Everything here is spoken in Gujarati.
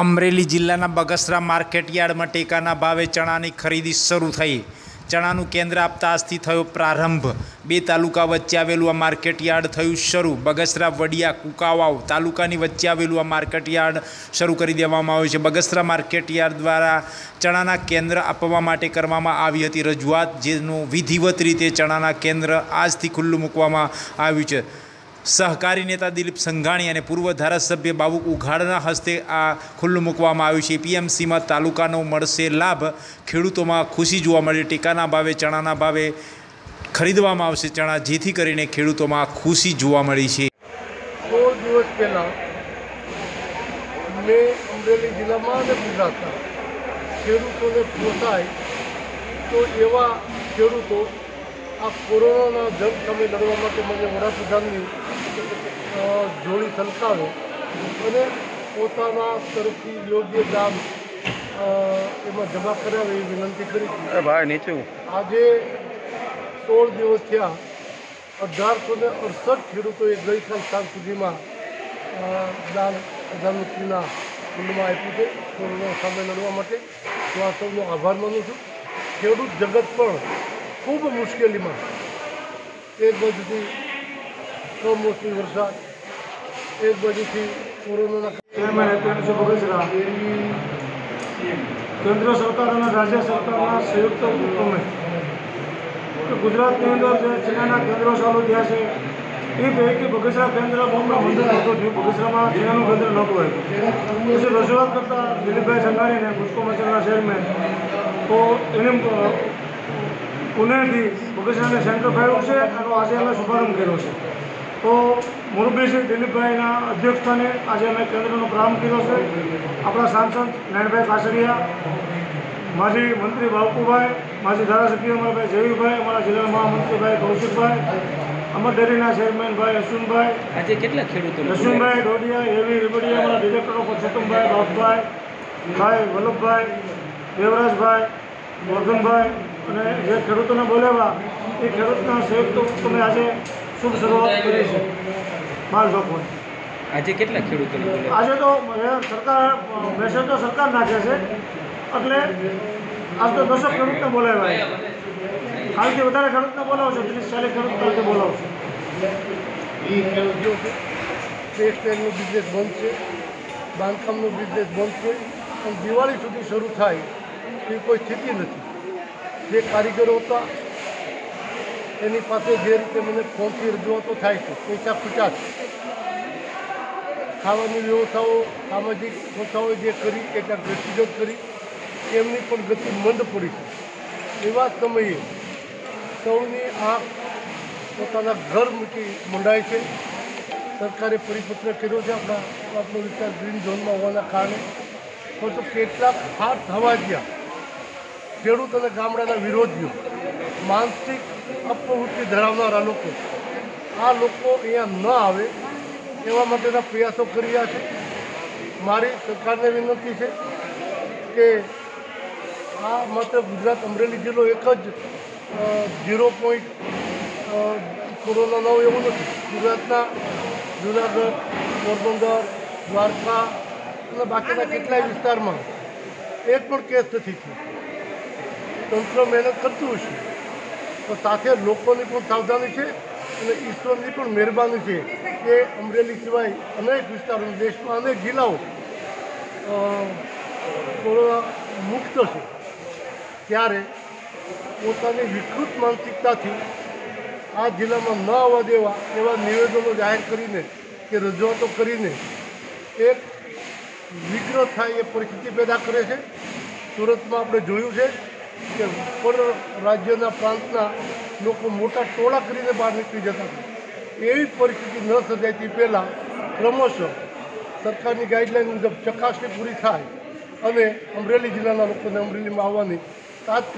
અમરેલી જિલ્લાના બગસરા માર્કેટયાર્ડમાં ટેકાના ભાવે ચણાની ખરીદી શરૂ થઈ. ચણાનું કેન્દ્ર આપતા આજથી થયો પ્રારંભ. બે તાલુકા વચ્ચે આવેલું આ માર્કેટયાર્ડ થયું શરૂ. બગસરા, વડિયા, કુકાવાવ તાલુકાની વચ્ચે આવેલું આ માર્કેટયાર્ડ શરૂ કરી દેવામાં આવ્યું છે. બગસરા માર્કેટયાર્ડ દ્વારા ચણાના કેન્દ્ર આપવા માટે કરવામાં આવી હતી રજૂઆત, જેનું વિધિવત રીતે ચણાના કેન્દ્ર આજથી ખુલ્લું મૂકવામાં આવ્યું છે. સહકારી નેતા દિલીપ સંઘાણી અને પૂર્વ ધારાસભ્ય બાબુ ઉઘાડના હસ્તે આ ખુલ્લું મૂકવામાં આવ્યું છે. પીએમસીમાં તાલુકાનો મળશે લાભ. ખેડૂતોમાં ખુશી જોવા મળી. ટેકાના ભાવે, ચણાના ભાવે ખરીદવામાં આવશે ચણા, જેથી કરીને ખેડૂતોમાં ખુશી જોવા મળી છે. દિવસ પહેલાં મેં અમરેલી જિલ્લામાં અને ગુજરાતમાં ખેડૂતોને પોસાય તો એવા ખેડૂતો આ કોરોનાના જંગ સામે લડવા માટે મને વડાપ્રધાનની જોડી સંકાવે અને પોતાના તરફથી યોગ્ય દામ એમાં જમા કરાવે એ વિનંતી કરી ભાઈ નીચે આજે સોળ દિવસ થયા અઢારસો ને અડસઠ ખેડૂતોએ ગઈકાલ સાંજ સુધીમાં દાન પ્રધાનમંત્રીના ફંડમાં આપ્યું છે. કોરોના સામે લડવા માટે હું આ સૌનો આભાર માનું છું. ખેડૂત જગત પણ ખૂબ મુશ્કેલીમાં એક બાજુથી કમોસમી વરસાદ. એક બાજુથી કોરોનાના ચેરમેન બગસરા કેન્દ્ર સરકાર અને રાજ્ય સરકારના સંયુક્ત ઉપક્રમે ગુજરાતની અંદર જે ચીનાના કેન્દ્રો ચાલુ થયા છે, એ પૈકી બગસરા કેન્દ્ર બહુ મંદિર નહોતું થયું બગસરામાં ચીનાનું કેન્દ્ર નહોતું હોય. પછી રજૂઆત કરતા દિલીપભાઈ સંઘાણીને પુષ્કો મચલના ચેરમેન તો એને પુણેથી બગસરાને સેન્ટર ફાળ્યું છે અને આજે અમે શુભારંભ કર્યો છે. તો મોરબી શ્રી દિલીપભાઈના અધ્યક્ષસ્થાને આજે અમે કેન્દ્રનો પ્રારંભ કર્યો છે. આપણા સાંસદ નારાયણભાઈ કાસરિયા માજી મંત્રી બાપુભાઈ માજી ધારાસભ્ય અમારા ભાઈ જયવીભાઈ અમારા જિલ્લા મહામંત્રીભાઈ કૌશિકભાઈ અમર ડેરીના ચેરમેનભાઈ અશ્વિનભાઈ આજે કેટલા ખેડૂતો અશ્વિનભાઈ ડોડિયા એવી રીબડિયા અમારા ડિરેક્ટરો પરસોત્તમભાઈ બાપભાઈ ભાઈ વલ્લભભાઈ દેવરાજભાઈ વર્ધનભાઈ અને જે ખેડૂતોને બોલાવ્યા એ ખેડૂતના સંયુક્ત તમે આજે શુભ શરૂઆત કરી છે? માલ જોખમાં આજે કેટલા ખેડૂતોને આજે તો સરકાર મેસેજ તો સરકાર નાખે છે. એટલે આજ તો દસો ખેડૂતને બોલાવ્યા. કાલથી વધારે ખેડૂતને બોલાવશે ત્રીસ ચાલીસ ખેડૂત કાલથી બોલાવશે. એ ખેડૂતો છે ટેક્સટાઇલનો બિઝનેસ બંધ છે બાંધકામનો બિઝનેસ બંધ છે અને દિવાળી સુધી શરૂ થાય એ કોઈ સ્થિતિ નથી. જે કારીગરો હતા એની પાસે જે રીતે મને ફોનથી રજૂઆતો થાય છે. પૈસા ખૂટ્યા છે. ખાવાની વ્યવસ્થાઓ, સામાજિક સંસ્થાઓએ જે કરી ત્યાં વ્યક્તિગત કરી એમની પણ ગતિ મંદ પડી છે. એવા સમયે સૌની આંખ પોતાના ઘર મૂકી મંડાય છે. સરકારે પરિપત્ર કર્યો છે આપણા, આપણો વિસ્તાર ગ્રીન ઝોનમાં હોવાના કારણે. પરંતુ કેટલાક હાથ થવા ગયા. ખેડૂત અને ગામડાના વિરોધીઓ, માનસિક અપવૃત્તિ ધરાવનારા લોકો. આ લોકો અહીંયા ન આવે એવા માટેના પ્રયાસો કરી રહ્યા છે. મારી સરકારને વિનંતી છે કે આ માત્ર ગુજરાત અમરેલી જિલ્લો એક જ ઝીરો પોઈન્ટ કોરોનાનો એવું નથી. ગુજરાતના જુનાગઢ, પોરબંદર, દ્વારકા અને બાકીના કેટલાય વિસ્તારમાં એક પણ કેસ નથી થયો. તંત્ર મહેનત કરતું હશે. તો સાથે લોકોની પણ સાવધાની છે અને ઈશ્વરની પણ મહેરબાની છે કે અમરેલી સિવાય અનેક વિસ્તારો દેશમાં અનેક જિલ્લાઓ કોરોના મુક્ત છે. ત્યારે પોતાની વિકૃત માનસિકતાથી આ જિલ્લામાં ન આવવા દેવા એવા નિવેદનો જાહેર કરીને કે રજૂઆતો કરીને એક વિગ્રહ થાય એ પરિસ્થિતિ પેદા કરે છે. સુરતમાં આપણે જોયું છે કે પર રાજ્યના પ્રાંતના લોકો મોટા ટોળા કરીને બહાર નીકળી જતા હતા. એવી પરિસ્થિતિ ન સર્જાય તે પહેલાં ક્રમશઃ સરકારની ગાઈડલાઈન મુજબ ચકાસણી પૂરી થાય અને અમરેલી જિલ્લાના લોકોને અમરેલીમાં આવવાની તાત્કાલિક